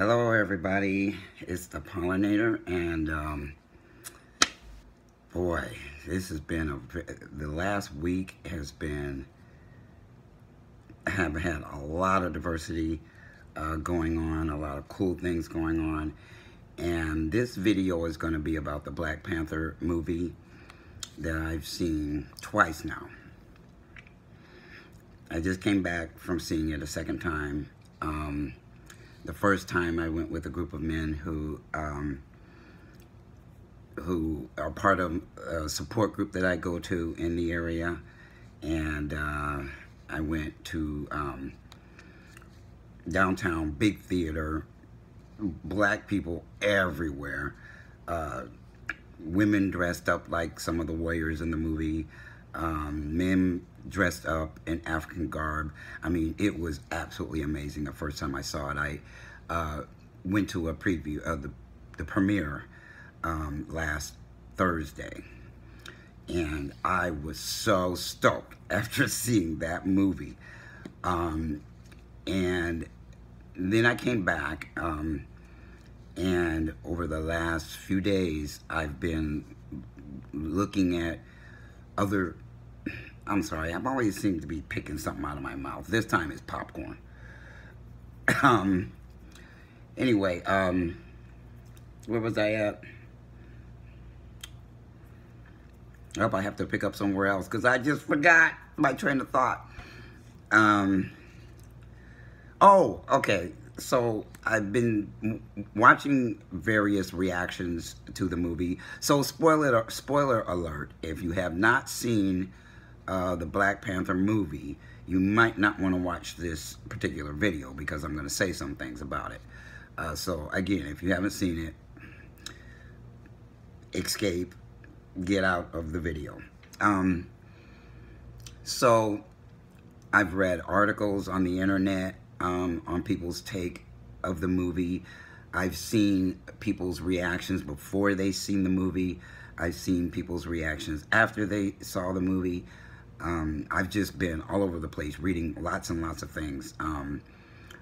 Hello everybody, it's the Pollinator and um, boy, this has been a, the last week has been, have had a lot of diversity uh, going on, a lot of cool things going on. And this video is going to be about the Black Panther movie that I've seen twice now. I just came back from seeing it a second time. Um, the first time I went with a group of men who um, who are part of a support group that I go to in the area, and uh, I went to um, downtown big theater, black people everywhere, uh, women dressed up like some of the warriors in the movie, um, men dressed up in African garb. I mean, it was absolutely amazing the first time I saw it. I uh, went to a preview of the, the premiere um, last Thursday. And I was so stoked after seeing that movie. Um, and then I came back, um, and over the last few days, I've been looking at other I'm sorry, I've always seemed to be picking something out of my mouth. This time it's popcorn. um, anyway, um, where was I at? I I have to pick up somewhere else because I just forgot my train of thought. Um, oh, okay. So I've been watching various reactions to the movie. So spoiler spoiler alert: if you have not seen uh, the Black Panther movie, you might not want to watch this particular video because I'm going to say some things about it. Uh, so again, if you haven't seen it, escape, get out of the video. Um, so I've read articles on the internet um, on people's take of the movie. I've seen people's reactions before they seen the movie. I've seen people's reactions after they saw the movie. Um, I've just been all over the place reading lots and lots of things um,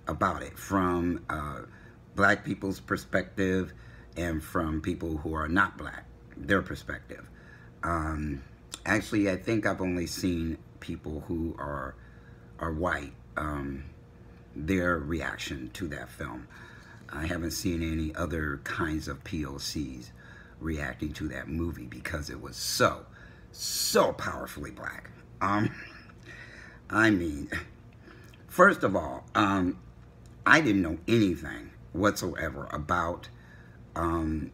about it from uh, black people's perspective and from people who are not black, their perspective. Um, actually, I think I've only seen people who are are white, um, their reaction to that film. I haven't seen any other kinds of POCs reacting to that movie because it was so, so powerfully black. Um, I mean, first of all, um, I didn't know anything whatsoever about um,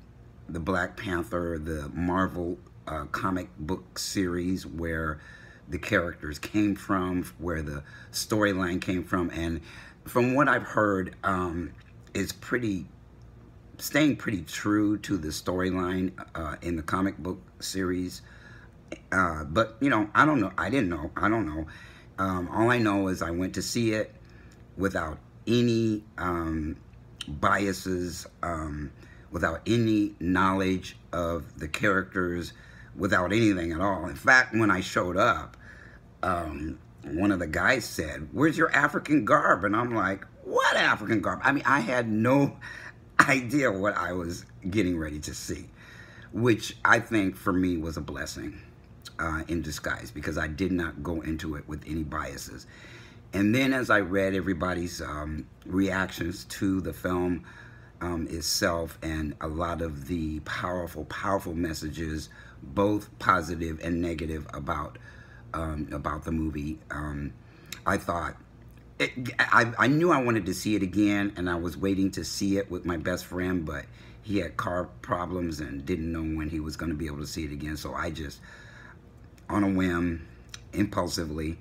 the Black Panther, the Marvel uh, comic book series where the characters came from, where the storyline came from, and from what I've heard, um, it's pretty staying pretty true to the storyline uh, in the comic book series. Uh, but, you know, I don't know. I didn't know. I don't know. Um, all I know is I went to see it without any um, biases, um, without any knowledge of the characters, without anything at all. In fact, when I showed up, um, one of the guys said, where's your African garb? And I'm like, what African garb? I mean, I had no idea what I was getting ready to see, which I think for me was a blessing uh, in disguise because I did not go into it with any biases. And then as I read everybody's um, reactions to the film um, itself and a lot of the powerful, powerful messages, both positive and negative about um, about the movie, um, I thought, it, I, I knew I wanted to see it again and I was waiting to see it with my best friend, but he had car problems and didn't know when he was going to be able to see it again. So I just on a whim, impulsively,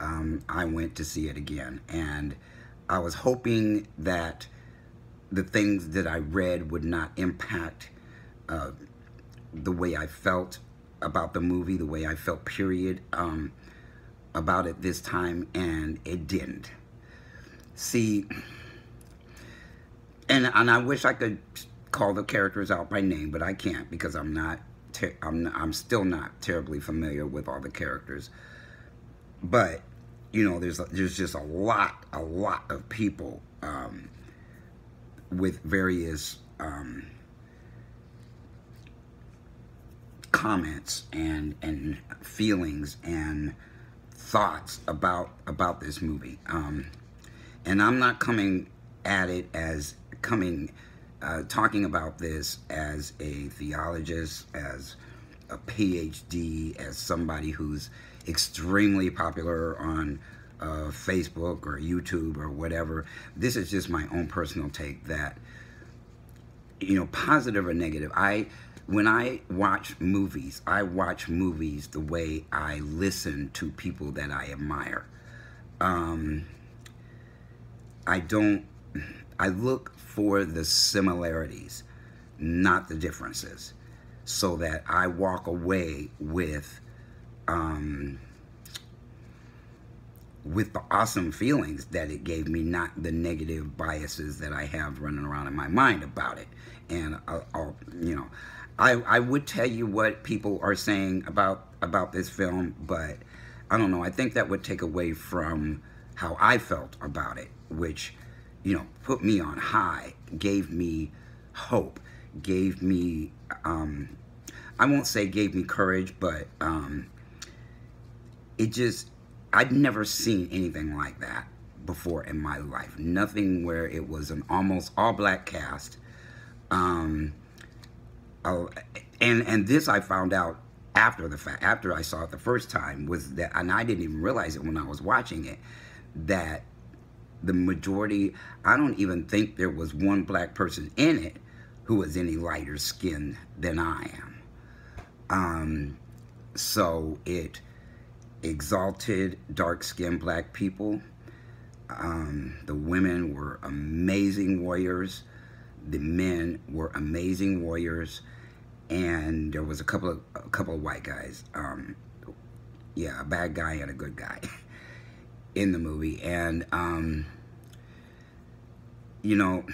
um, I went to see it again. And I was hoping that the things that I read would not impact uh, the way I felt about the movie, the way I felt, period, um, about it this time, and it didn't. See, and, and I wish I could call the characters out by name, but I can't because I'm not I'm, I'm still not terribly familiar with all the characters. But, you know, there's, there's just a lot, a lot of people um, with various um, comments and and feelings and thoughts about about this movie. Um, and I'm not coming at it as coming uh, talking about this as a theologist, as a PhD, as somebody who's extremely popular on uh, Facebook or YouTube or whatever. This is just my own personal take that, you know, positive or negative. I, when I watch movies, I watch movies the way I listen to people that I admire. Um, I don't, I look for the similarities, not the differences, so that I walk away with, um, with the awesome feelings that it gave me, not the negative biases that I have running around in my mind about it. And I'll, I'll you know, I, I would tell you what people are saying about about this film, but I don't know. I think that would take away from how I felt about it, which, you know, put me on high, gave me hope, gave me, um, I won't say gave me courage, but um, it just, I'd never seen anything like that before in my life. Nothing where it was an almost all black cast. Um, and and this I found out after the fact, after I saw it the first time, was that, and I didn't even realize it when I was watching it, that the majority, I don't even think there was one black person in it who was any lighter skinned than I am. Um, so it exalted dark skinned black people. Um, the women were amazing warriors. The men were amazing warriors. And there was a couple of a couple of white guys. Um, yeah, a bad guy and a good guy in the movie. And um, you know,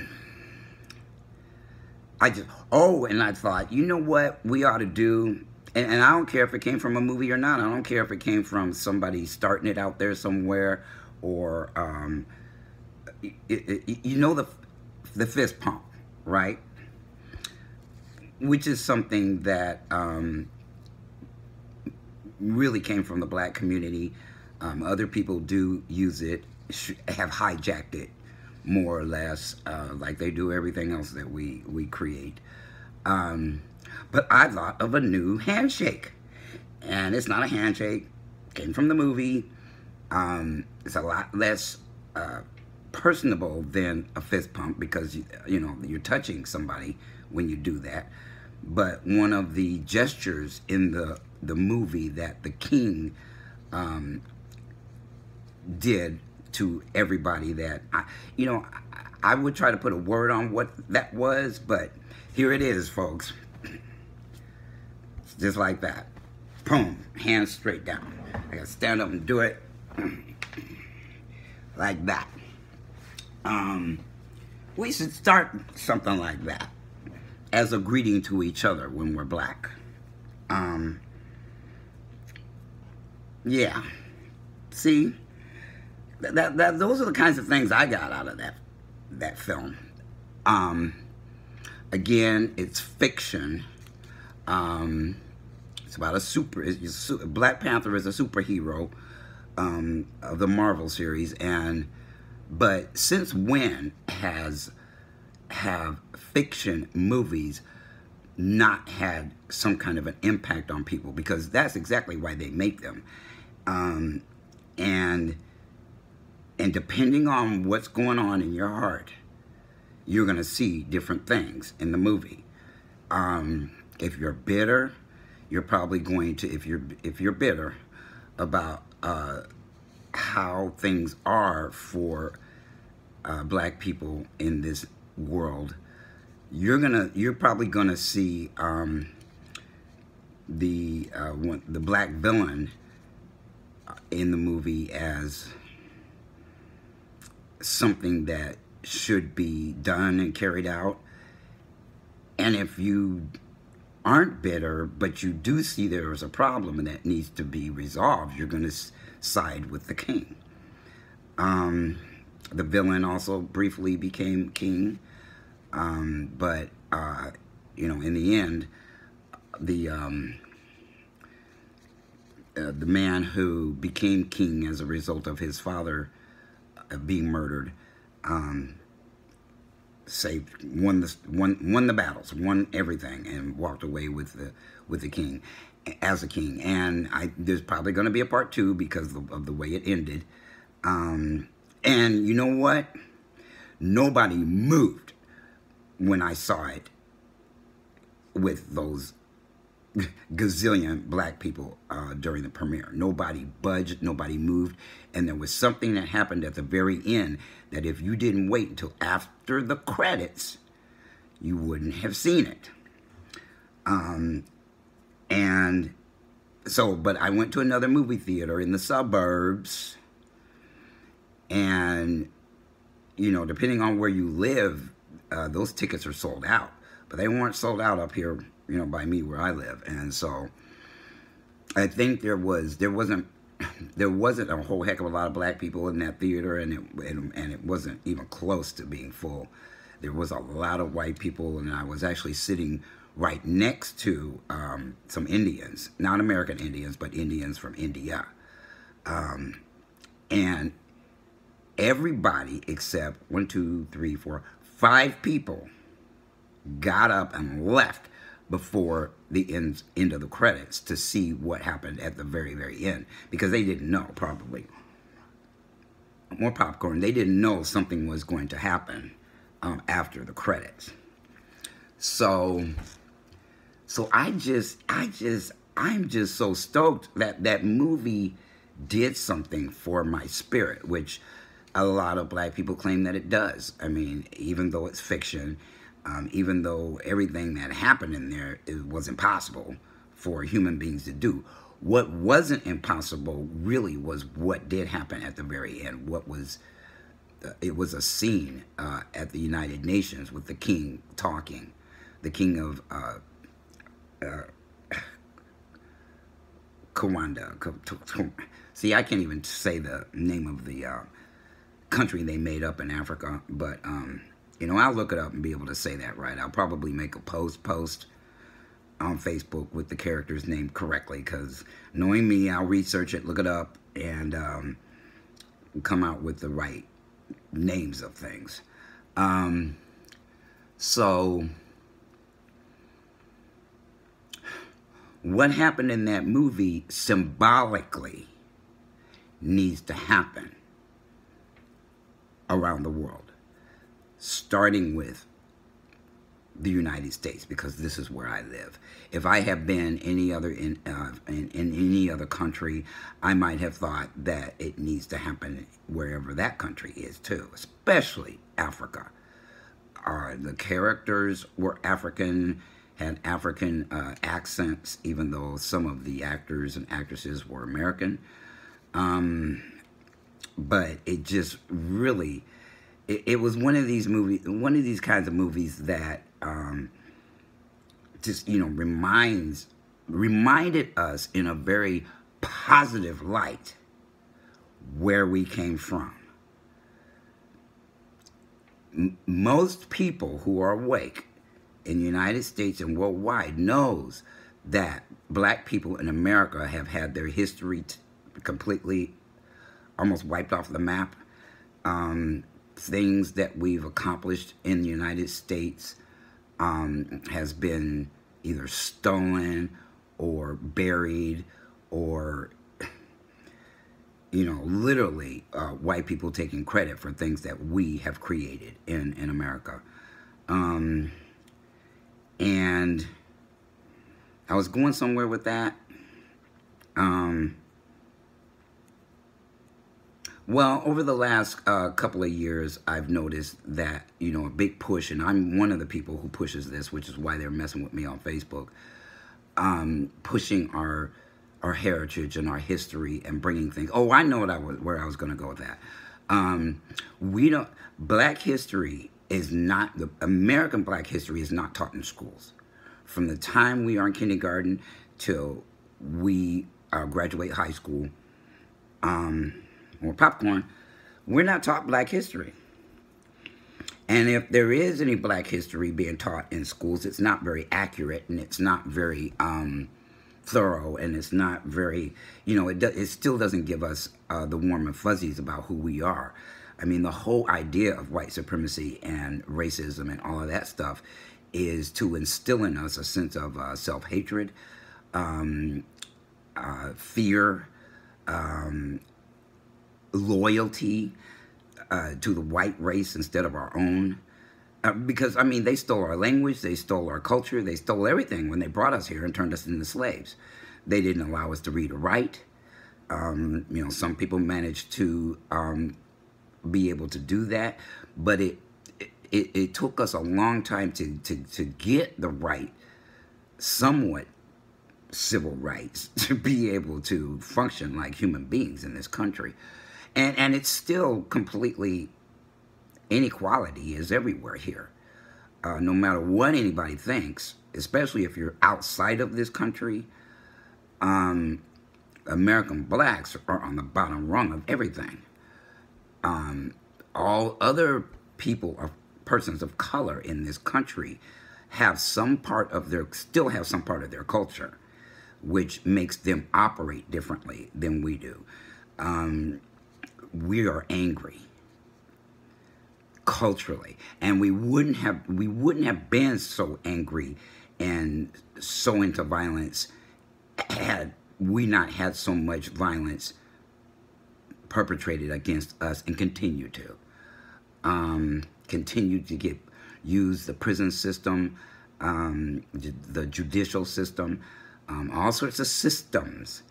I just oh, and I thought, you know what we ought to do and, and, I don't care if it came from a movie or not. I don't care if it came from somebody starting it out there somewhere or, um, it, it, you know, the, the fist pump, right? Which is something that um, really came from the black community. Um, other people do use it, have hijacked it more or less, uh, like they do everything else that we, we create. Um, but I thought of a new handshake. And it's not a handshake. Came from the movie. Um, it's a lot less uh, personable than a fist pump because, you, you know, you're touching somebody when you do that. But one of the gestures in the, the movie that the king um, did to everybody that, I, you know, I, would try to put a word on what that was, but here it is, folks. Just like that. Boom, hands straight down. I gotta stand up and do it like that. Um, we should start something like that as a greeting to each other when we're black. Um, yeah. See, that, that those are the kinds of things I got out of that that film. Um, again, it's fiction. Um, it's about a super. It's, Black Panther is a superhero um, of the Marvel series, and but since when has have fiction movies not had some kind of an impact on people? Because that's exactly why they make them, um, and and depending on what's going on in your heart, you're gonna see different things in the movie. Um, if you're bitter you're probably going to, if you're, if you're bitter about uh, how things are for uh, black people in this world, you're gonna, you're probably gonna see um, the uh, one, the black villain in the movie as something that should be done and carried out. And if you aren't bitter, but you do see there is a problem that needs to be resolved, you're going to side with the king. Um, the villain also briefly became king. Um, but, uh, you know, in the end, the, um, uh, the man who became king as a result of his father being murdered, um, saved, won the, won, won the battles, won everything, and walked away with the, with the king, as a king. And I, there's probably going to be a part two because of, of the way it ended. Um, and you know what? Nobody moved when I saw it with those gazillion black people uh, during the premiere. Nobody budged, nobody moved, and there was something that happened at the very end that if you didn't wait until after the credits, you wouldn't have seen it. Um, and so, but I went to another movie theater in the suburbs, and you know, depending on where you live, uh, those tickets are sold out. But they weren't sold out up here, you know, by me where I live. And so I think there was, there wasn't, there wasn't a whole heck of a lot of black people in that theater and it, and, and it wasn't even close to being full. There was a lot of white people and I was actually sitting right next to um, some Indians, not American Indians, but Indians from India. Um, and everybody except one, two, three, four, five people got up and left before the end, end of the credits to see what happened at the very, very end because they didn't know, probably. More popcorn. They didn't know something was going to happen um, after the credits. So, so I just, I just, I'm just so stoked that that movie did something for my spirit, which a lot of black people claim that it does. I mean, even though it's fiction, um, even though everything that happened in there it was impossible for human beings to do. What wasn't impossible really was what did happen at the very end. What was, uh, it was a scene uh, at the United Nations with the king talking, the king of uh, uh, Kawanda. See, I can't even say the name of the uh, country they made up in Africa, but um, you know, I'll look it up and be able to say that right. I'll probably make a post post on Facebook with the character's name correctly because knowing me, I'll research it, look it up, and um, come out with the right names of things. Um, so, what happened in that movie symbolically needs to happen around the world, starting with the United States because this is where I live. If I have been any other in, uh, in, in any other country, I might have thought that it needs to happen wherever that country is too, especially Africa. Uh, the characters were African, had African uh, accents, even though some of the actors and actresses were American. Um, but it just really it, it, was one of these movies one of these kinds of movies that um, just you know reminds reminded us in a very positive light where we came from M most people who are awake in the United States and worldwide knows that black people in America have had their history completely almost wiped off the map. Um, things that we've accomplished in the United States um, has been either stolen or buried or you know literally uh, white people taking credit for things that we have created in in America. Um, and I was going somewhere with that. Um, well, over the last uh, couple of years, I've noticed that, you know, a big push, and I'm one of the people who pushes this, which is why they're messing with me on Facebook, um, pushing our our heritage and our history and bringing things. Oh, I know what I was, where I was going to go with that. Um, we don't, black history is not, the American black history is not taught in schools. From the time we are in kindergarten till we uh, graduate high school, um, or popcorn, we're not taught black history. And if there is any black history being taught in schools, it's not very accurate and it's not very um, thorough and it's not very, you know, it, do, it still doesn't give us uh, the warm and fuzzies about who we are. I mean, the whole idea of white supremacy and racism and all of that stuff is to instill in us a sense of uh, self-hatred, um, uh, fear, um, loyalty uh, to the white race instead of our own. Uh, because, I mean, they stole our language, they stole our culture, they stole everything when they brought us here and turned us into slaves. They didn't allow us to read or write. Um, you know, some people managed to um, be able to do that, but it, it, it took us a long time to, to, to get the right, somewhat civil rights to be able to function like human beings in this country. And, and it's still completely, inequality is everywhere here. Uh, no matter what anybody thinks, especially if you're outside of this country, um, American blacks are on the bottom rung of everything. Um, all other people or persons of color in this country have some part of their, still have some part of their culture, which makes them operate differently than we do. Um, we are angry culturally. And we wouldn't have we wouldn't have been so angry and so into violence had we not had so much violence perpetrated against us and continue to um, continue to get use the prison system um, the judicial system um, all sorts of systems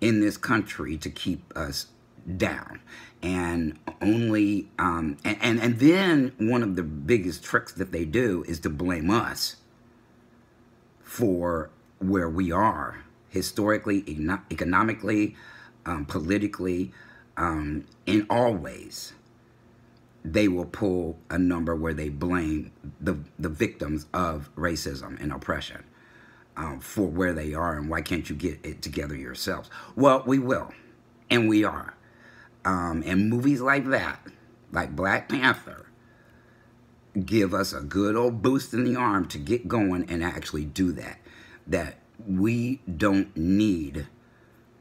in this country to keep us down. And only um, and, and and then one of the biggest tricks that they do is to blame us for where we are historically economically um, politically um, in all ways. They will pull a number where they blame the the victims of racism and oppression um, for where they are and why can't you get it together yourselves? Well we will and we are um, and movies like that, like Black Panther, give us a good old boost in the arm to get going and actually do that. That we don't need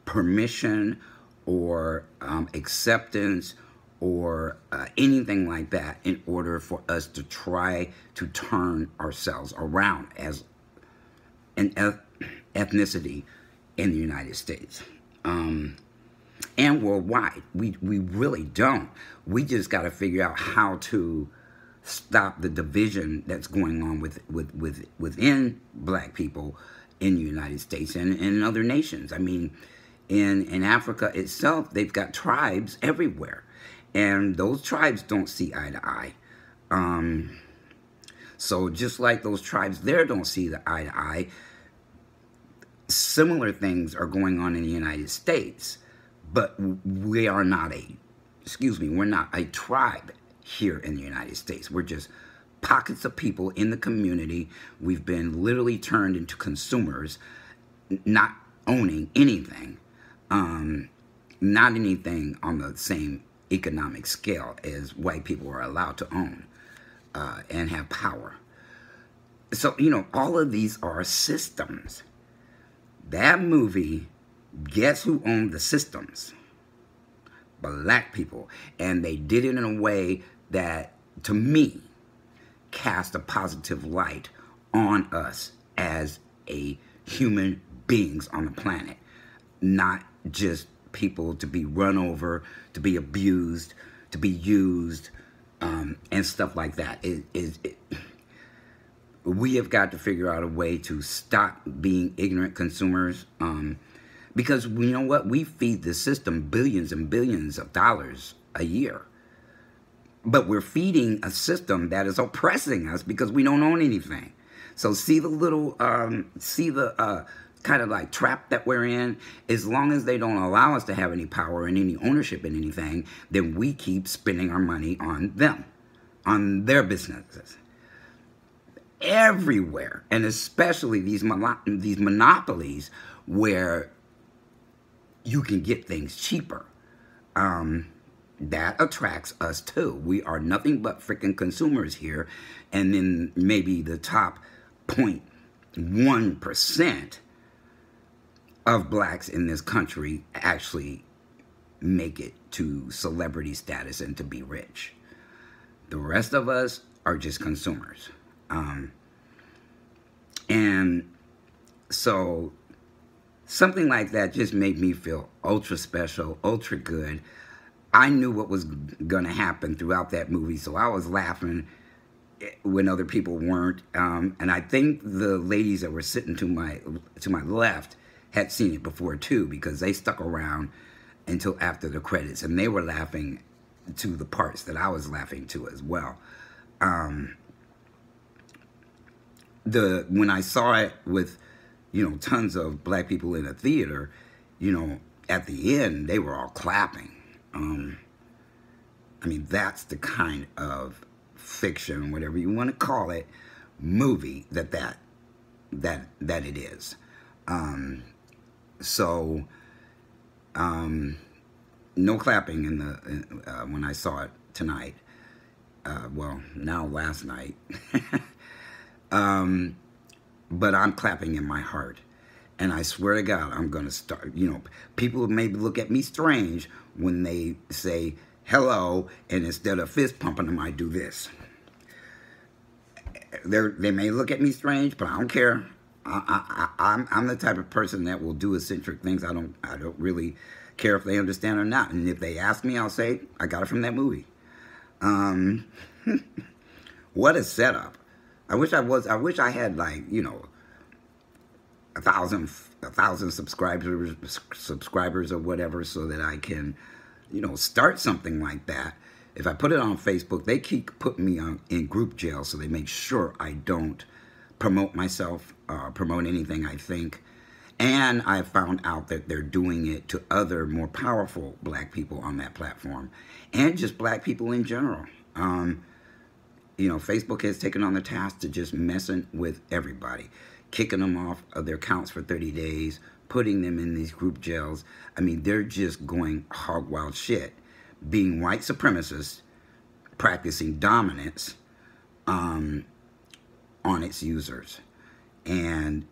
permission or um, acceptance or uh, anything like that in order for us to try to turn ourselves around as an ethnicity in the United States. Um, and worldwide. We, we really don't. We just got to figure out how to stop the division that's going on with, with, with within black people in the United States and, in other nations. I mean, in, in Africa itself, they've got tribes everywhere. And those tribes don't see eye to eye. Um, so just like those tribes there don't see the eye to eye, similar things are going on in the United States. But we are not a, excuse me, we're not a tribe here in the United States. We're just pockets of people in the community. We've been literally turned into consumers, not owning anything, um, not anything on the same economic scale as white people are allowed to own uh, and have power. So, you know, all of these are systems. That movie Guess who owned the systems? Black people. And they did it in a way that, to me, cast a positive light on us as a human beings on the planet. Not just people to be run over, to be abused, to be used, um, and stuff like that. It, it, it, we have got to figure out a way to stop being ignorant consumers. Um, because you know what? We feed the system billions and billions of dollars a year. But we're feeding a system that is oppressing us because we don't own anything. So see the little, um, see the uh, kind of like trap that we're in. As long as they don't allow us to have any power and any ownership in anything, then we keep spending our money on them, on their businesses everywhere, and especially these these monopolies where you can get things cheaper. Um, that attracts us too. We are nothing but freaking consumers here. And then maybe the top 0.1% of blacks in this country actually make it to celebrity status and to be rich. The rest of us are just consumers. Um, and so something like that just made me feel ultra special, ultra good. I knew what was going to happen throughout that movie, so I was laughing when other people weren't. Um, and I think the ladies that were sitting to my to my left had seen it before too, because they stuck around until after the credits, and they were laughing to the parts that I was laughing to as well. Um, the when I saw it with you know tons of black people in a theater, you know at the end they were all clapping. Um, I mean that's the kind of fiction, whatever you want to call it, movie that that that that it is. Um, so um, no clapping in the uh, when I saw it tonight. Uh, well, now last night. um, but I'm clapping in my heart. And I swear to God, I'm going to start, you know, people maybe look at me strange when they say hello, and instead of fist pumping them, I do this. They're, they may look at me strange, but I don't care. I, I, I'm, I'm the type of person that will do eccentric things. I don't, I don't really care if they understand or not. And if they ask me, I'll say, I got it from that movie. Um, what a setup. I wish I was, I wish I had like, you know, a thousand, a thousand subscribers, subscribers or whatever so that I can, you know, start something like that. If I put it on Facebook, they keep putting me on, in group jail so they make sure I don't promote myself, uh, promote anything I think. And I found out that they're doing it to other more powerful black people on that platform and just black people in general. Um, you know, Facebook has taken on the task to just messing with everybody, kicking them off of their accounts for 30 days, putting them in these group jails. I mean, they're just going hog wild shit, being white supremacists, practicing dominance um, on its users. And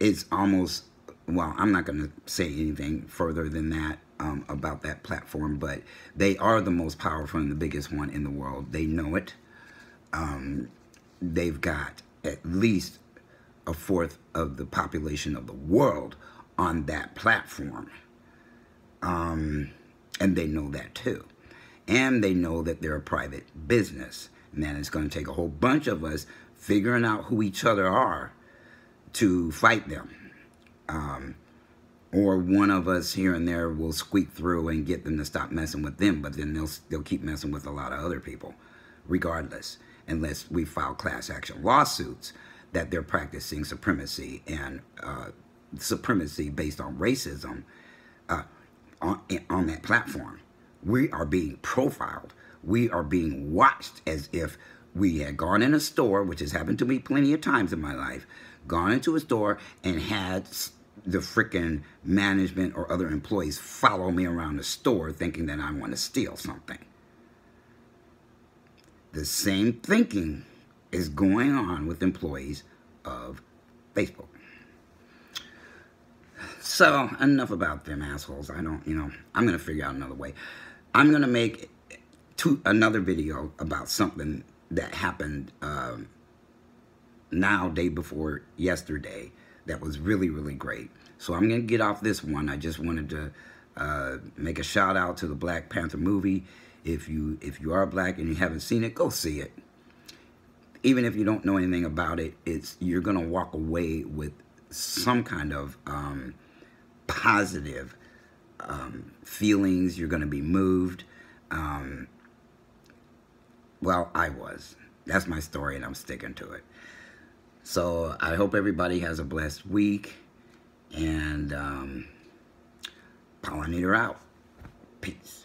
it's almost, well, I'm not going to say anything further than that um, about that platform, but they are the most powerful and the biggest one in the world. They know it. Um, they've got at least a fourth of the population of the world on that platform. Um, and they know that too. And they know that they're a private business. And it's going to take a whole bunch of us figuring out who each other are to fight them. Um, or one of us here and there will squeak through and get them to stop messing with them, but then they'll they'll keep messing with a lot of other people, regardless, unless we file class action lawsuits that they're practicing supremacy and uh, supremacy based on racism uh, on on that platform. We are being profiled. We are being watched as if we had gone in a store, which has happened to me plenty of times in my life, gone into a store and had the freaking management or other employees follow me around the store thinking that I want to steal something. The same thinking is going on with employees of Facebook. So, enough about them assholes. I don't, you know, I'm going to figure out another way. I'm going to make two, another video about something that happened um, now, day before yesterday, that was really, really great. So I'm going to get off this one. I just wanted to uh, make a shout out to the Black Panther movie. If you if you are black and you haven't seen it, go see it. Even if you don't know anything about it, it's you're going to walk away with some kind of um, positive um, feelings. You're going to be moved. Um, well, I was. That's my story, and I'm sticking to it. So I hope everybody has a blessed week. And um, pollinator out. Peace.